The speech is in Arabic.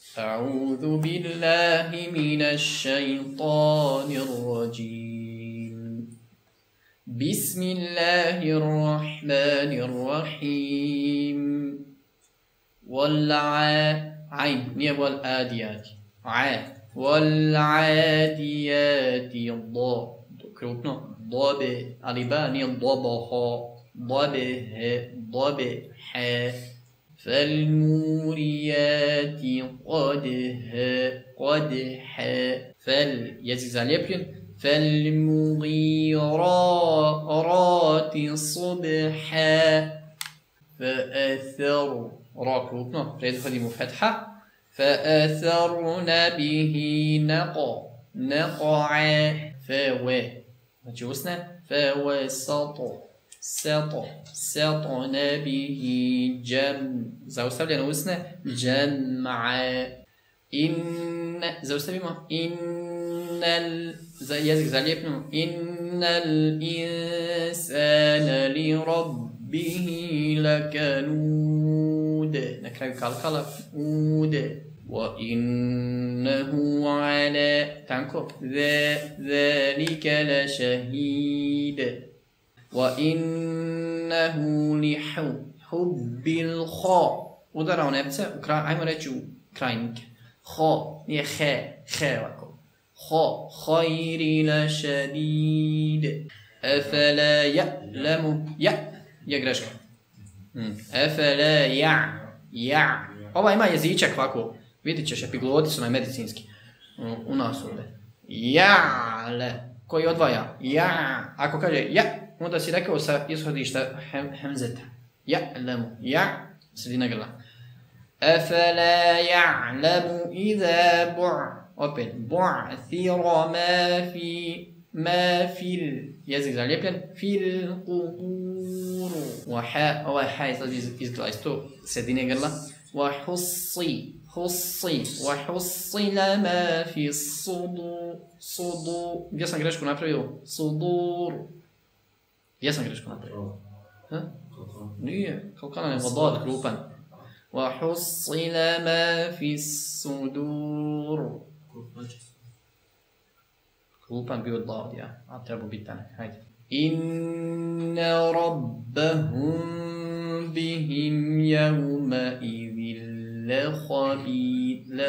أعوذ بالله من الشيطان الرجيم. بسم الله الرحمن الرحيم. والع عين نية والآديات. ع والعاديات. ض. كروبنا ضب. ألباني ضبها ضبه ضبح فالموريات قدها قدح فال يزيز عليبين فالمغيرات صبحا. فأثر راكوبنا ريد خدي مفتحة. فأثرن به نقع نقع فو جوسنا فوسط سطع سطعن به جم زوستبلنا وسنا جمع. إن زوستبي ما إن ال يزك زاليبنا إن الإنسان لربه لكنود. نكرا كالكالا ود وإنه على تنكو ذلك لشهيد. وإنه لحب الخاء ودرا نبتا وكرا عمرة جو كراينك خاء ني خاء خاء وكو خاء خير لشديد أفلا يعلم يع يقرأش أفلا يع يع Ovaj ima jezičak ovako, vidit ćeš epiglotis, onaj medicinski, u nas ovdje. Ja'le, koji odvaja, ja, ako kaže ja, onda si rekao sa ishodišta hem, hemzeta. Ja'lemu, ja, sredina grla. Afala ja'lemu iza bu' opet, bu'thira ma fi ما في ال jezik zalijepljen fil qubur wa ha ovaj ha je sad izdala isto sredine grla wa hussi wa hussila ma fi sudu sudu gdje sam grešku napravio sudur gdje sam grešku napravio ha? nije kalkana ne vodod krupan wa hussila ma fi sudur Lupan bio dva ovdje, a treba biti. Hajde. Inna rabbahum bihim jevma idhin. Lekhabir.